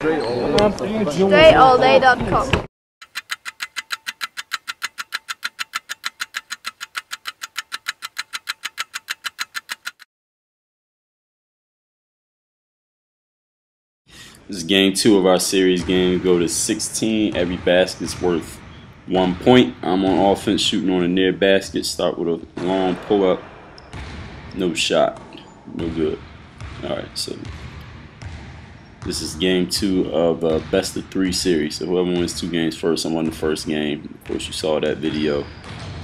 DreAllDay.com. This is game two of our series game. Go to 16. Every basket's worth one point. I'm on offense shooting on a near basket. Start with a long pull up. No shot. No good. Alright, so this is game two of a best of three series. So whoever wins two games first, I'm on the first game. Of course, you saw that video.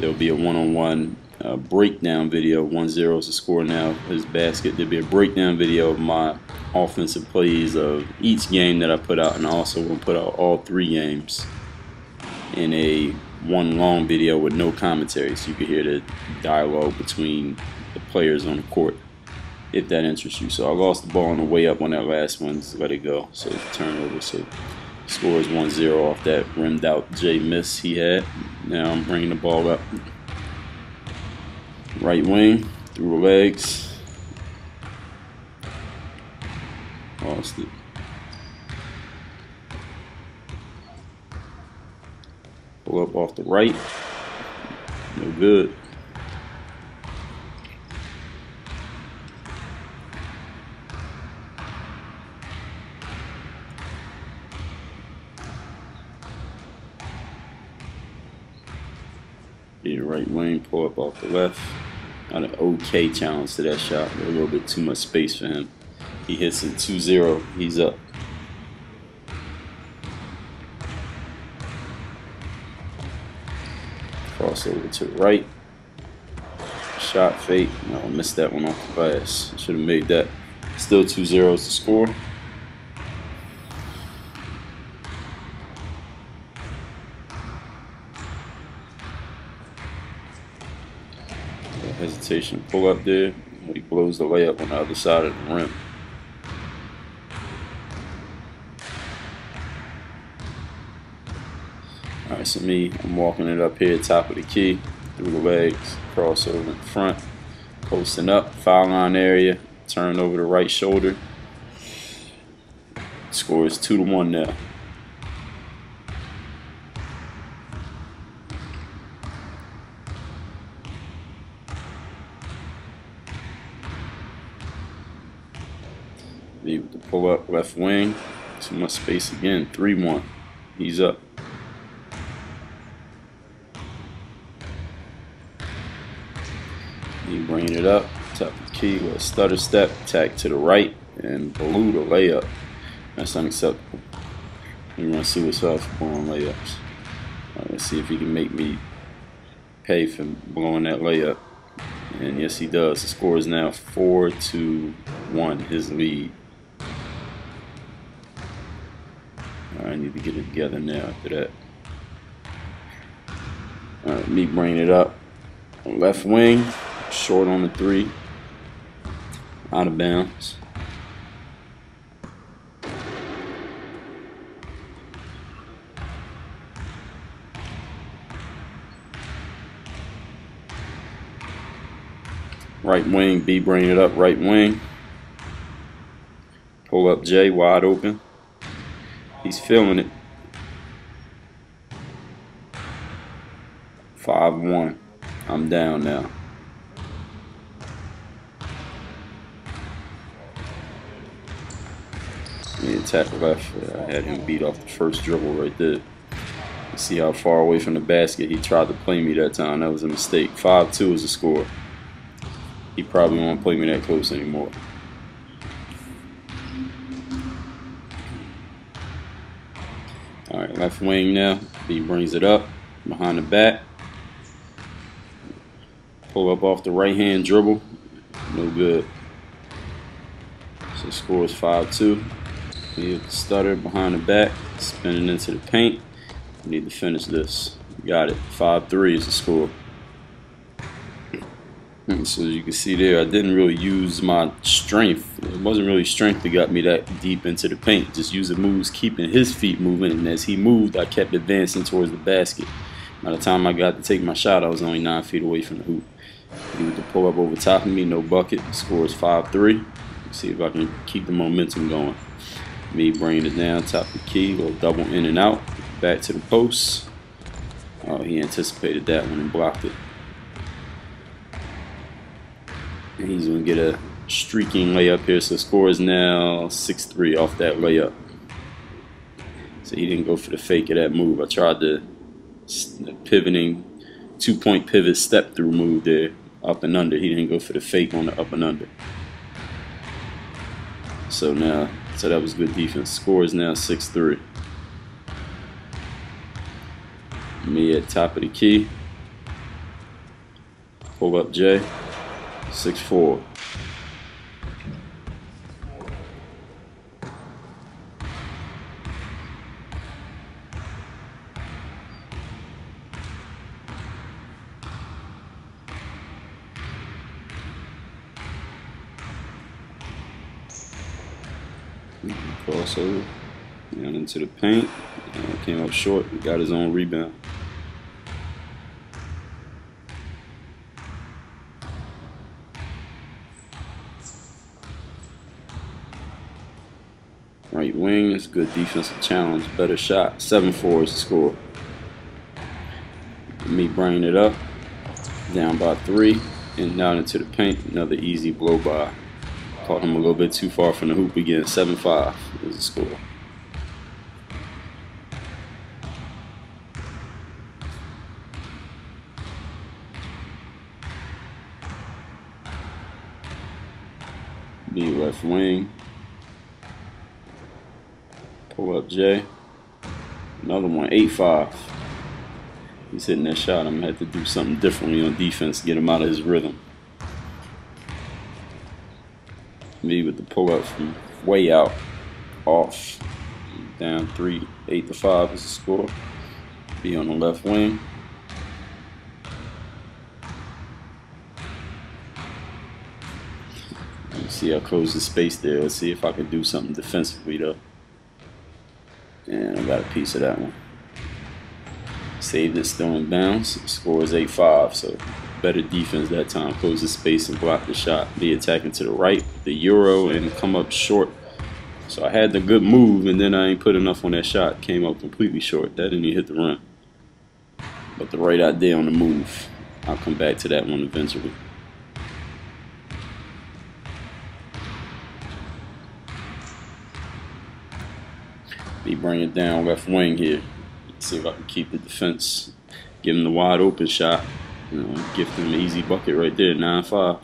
There'll be a one-on-one uh, breakdown video. 1-0 is the score now. His basket. There'll be a breakdown video of my offensive plays of each game that I put out, and I also will put out all three games in a one long video with no commentary, so you can hear the dialogue between the players on the court, if that interests you. So I lost the ball on the way up on that last one, let it go. So turnover. So score is 1-0 off that rimmed out J miss he had. Now I'm bringing the ball up. Right wing, through the legs, Lost it. Pull up off the right. No good. Get right wing, pull up off the left. Got an okay challenge to that shot, a little bit too much space for him. He hits it 2-0. He's up. Crossover to the right. Shot fake. No, I missed that one off the glass. Should have made that. Still 2-0 is the score. Hesitation pull up there. He blows the layup on the other side of the rim. Alright, so me, I'm walking it up here, top of the key, through the legs, crossover in front, posting up, foul line area, turn over the right shoulder. Score is 2 to 1 now. Me with the pull up left wing. Too much space again. 3 1. He's up. He bring it up, tap the key, with a stutter step, tack to the right, and blew the layup. That's unacceptable. We're gonna see what's up for layups. Right, let's see if he can make me pay for blowing that layup. And yes, he does. The score is now four to one, his lead. Right, I need to get it together now after that. Me bringing it up. Left wing, short on the three, out of bounds. Right wing, B bring it up, right wing. Pull up J wide open. He's feeling it. 5-1. I'm down now. Me attack left. I had him beat off the first dribble right there. See how far away from the basket he tried to play me that time. That was a mistake. 5-2 is the score. He probably won't play me that close anymore. Alright, left wing now. He brings it up behind the back. Pull up off the right hand dribble. No good. So score is 5-2. He stutter behind the back, spinning into the paint. Need to finish this. Got it. 5-3 is the score. So as you can see there, I didn't really use my strength. It wasn't really strength that got me that deep into the paint. Just using moves, keeping his feet moving, and as he moved, I kept advancing towards the basket. By the time I got to take my shot, I was only nine feet away from the hoop. He was to pull up over top of me, no bucket. Scores 5-3. See if I can keep the momentum going. Me bringing it down, top of the key, little double in and out, back to the post. Oh, he anticipated that one and blocked it. He's going to get a streaking layup here. So score is now 6-3 off that layup. So he didn't go for the fake of that move. I tried the pivoting two-point pivot step through move there, up and under. He didn't go for the fake on the up and under. So now, so that was good defense. Score is now 6-3. Me at top of the key. Pull up Jay. 6-4. Crossover down into the paint. And came up short. Got his own rebound. Right wing good defensive challenge. Better shot. 7-4 is the score. Me bringing it up. Down by three. And down into the paint. Another easy blow by. Caught him a little bit too far from the hoop again. 7-5 is the score. B left wing. Pull up Jay. Another one, 8-5. He's hitting that shot. I'm going to have to do something differently on defense to get him out of his rhythm. Me with the pull up from way out, off, down 3, 8 to 5 is the score. Be on the left wing. Let's see, I close the space there. Let's see if I can do something defensively though. And I got a piece of that one. Saved it still in. Score is 8-5, so better defense that time. Close the space and block the shot. Be attacking to the right, the Euro, and come up short. So I had the good move, and then I ain't put enough on that shot. Came up completely short. That didn't even hit the rim. But the right idea on the move. I'll come back to that one eventually. Be bring it down left wing here. See if I can keep the defense. Give him the wide open shot. You know, give him an easy bucket right there, 9-5.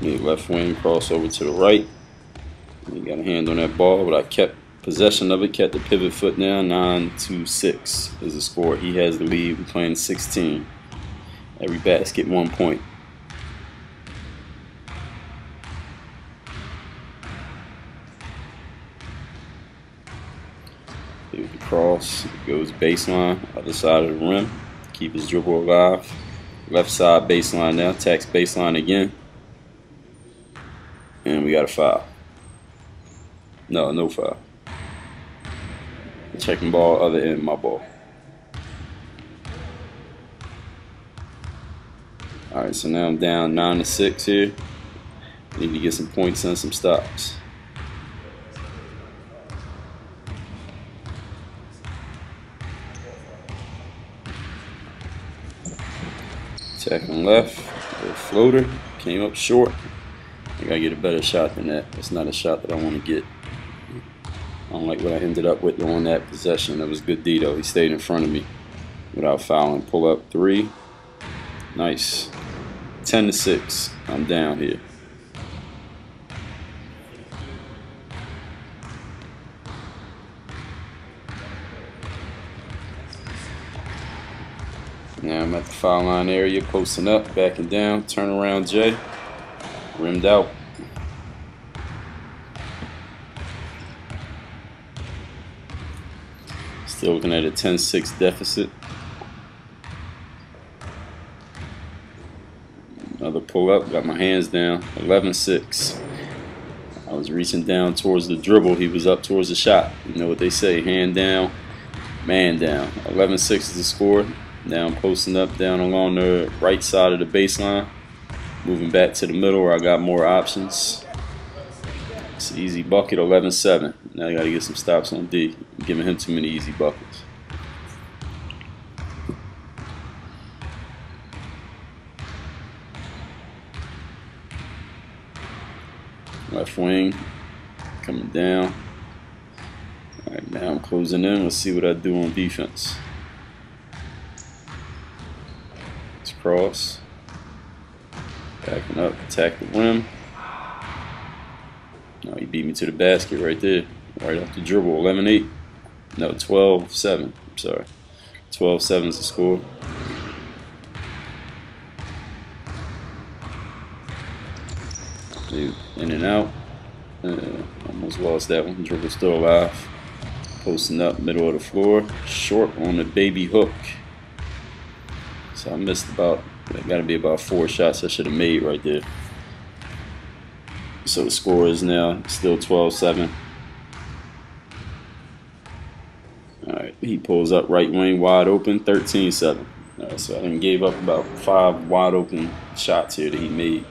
Yeah, left wing crossover to the right. He got a hand on that ball, but I kept possession of it, kept the pivot foot down. 9 to 6 is the score. He has the lead. We're playing 16. Every basket, one point. Here's the cross. Goes baseline, other side of the rim. Keep his dribble alive. Left side baseline now. Tax baseline again. And we got a foul. No, no foul. Checking ball, other end, my ball. All right, so now I'm down nine to six here. Need to get some points and some stops. Attacking left, little floater, came up short. I gotta get a better shot than that. It's not a shot that I want to get. I don't like what I ended up with on that possession. That was good D though. He stayed in front of me without fouling. Pull up three. Nice. 10 to 6. I'm down here. Now I'm at the foul line area, posting up, backing down, turn around J, rimmed out. Still looking at a 10-6 deficit. Another pull up, got my hands down, 11-6. I was reaching down towards the dribble, he was up towards the shot. You know what they say, hand down, man down. 11-6 is the score. Now I'm posting up down along the right side of the baseline. Moving back to the middle where I got more options. It's easy bucket 11-7. Now I got to get some stops on D. I'm giving him too many easy buckets. Left wing coming down. Alright, now I'm closing in. Let's see what I do on defense. Let's cross. Backing up, attack the rim. No, he beat me to the basket right there. Right off the dribble. 11 8. No, 12 7. I'm sorry. 12 7 is the score. In and out. Uh, almost lost that one. Dribble still alive. Posting up, middle of the floor. Short on the baby hook. So I missed about, got to be about four shots I should have made right there. So the score is now still 12-7. Alright, he pulls up right wing wide open, 13-7. Right, so I gave up about five wide open shots here that he made.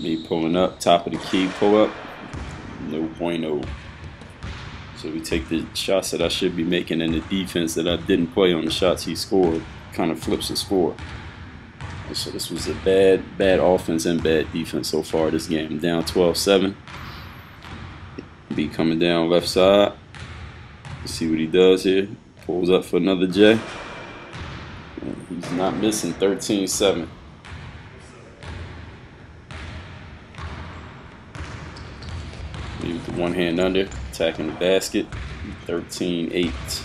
Me pulling up, top of the key, pull up, no bueno. Oh. So we take the shots that I should be making and the defense that I didn't play on the shots he scored, kind of flips the score. So this was a bad, bad offense and bad defense so far this game. Down 12-7. Be coming down left side. Let's see what he does here. Pulls up for another J. He's not missing 13-7. Leave the one hand under, attacking the basket. 13-8.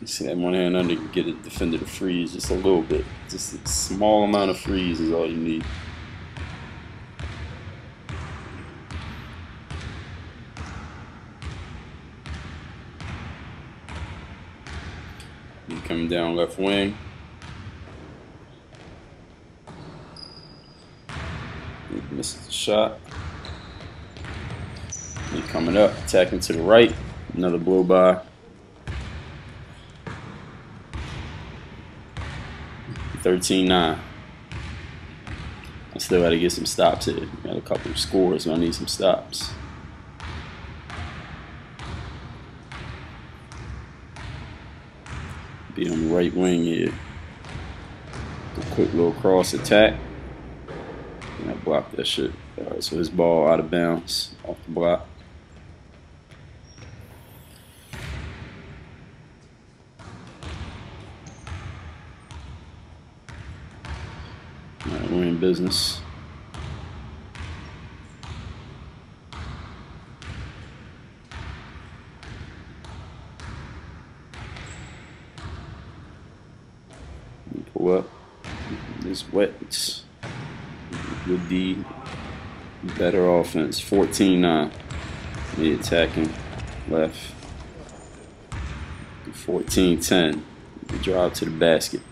You see that one hand under you get a defender to freeze just a little bit. Just a small amount of freeze is all you need. You coming down left wing. Missed the shot. Coming up, attacking to the right. Another blow by. Thirteen nine. I still got to get some stops here. Got a couple of scores, so I need some stops. Be on the right wing here. A quick little cross attack. And I blocked that shit. Alright, so his ball out of bounds off the block. Alright, we're in business. Pull up. This wet. Good D. Better offense. 14 uh, 9. The attacking left. 14 10. Drive to the basket.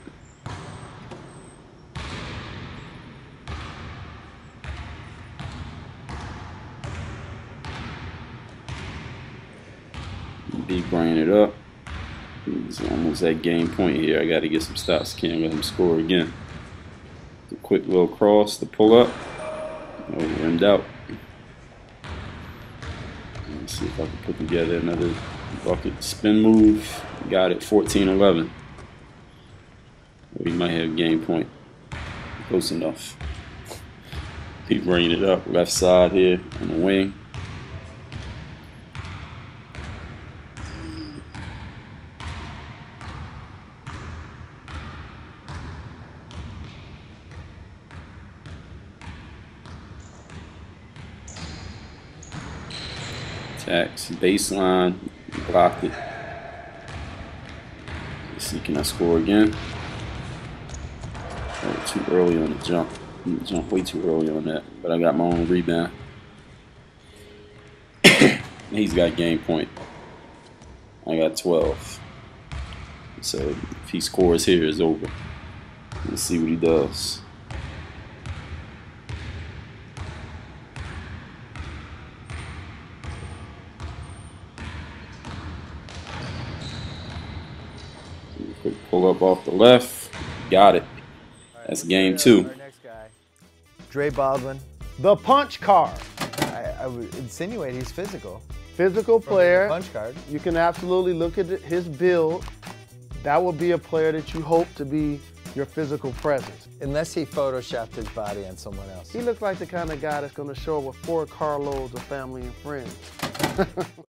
B bringing it up. It's almost at game point here. I got to get some stops. Can't let him score again. A quick little cross the pull up. Oh, rimmed out. Let's see if I can put together another bucket spin move. Got it 14 11. We might have game point. Close enough. Keep bringing it up. Left side here on the wing. Attacks, baseline, block it. Let's see, can I score again? Oh, too early on the jump. Jump way too early on that, but I got my own rebound. He's got game point. I got 12. So if he scores here, it's over. Let's see what he does. Quick pull up off the left. Got it. That's game uh, two. Our next guy, Dre Baldwin. The punch card. I, I would insinuate he's physical. Physical From player. Punch card. You can absolutely look at his build. That would be a player that you hope to be your physical presence. Unless he photoshopped his body on someone else. He looks like the kind of guy that's going to show up with four carloads of family and friends.